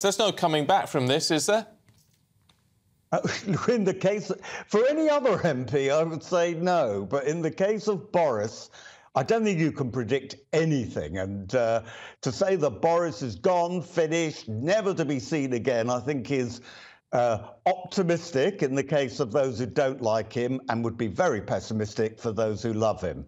There's no coming back from this, is there? Uh, in the case, for any other MP, I would say no. But in the case of Boris, I don't think you can predict anything. And uh, to say that Boris is gone, finished, never to be seen again, I think is uh, optimistic in the case of those who don't like him and would be very pessimistic for those who love him.